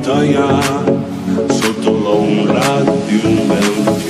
montagna Sotto l'ombra di un bel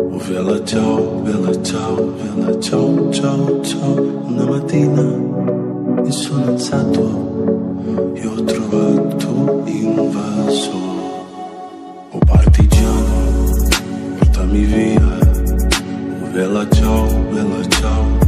oh bella ciao, bella ciao, bella ciao, ciao, ciao. Una mattina mi sono alzato e ho trovato invaso. Oh partigiano, portami via, oh bella ciao, bella ciao,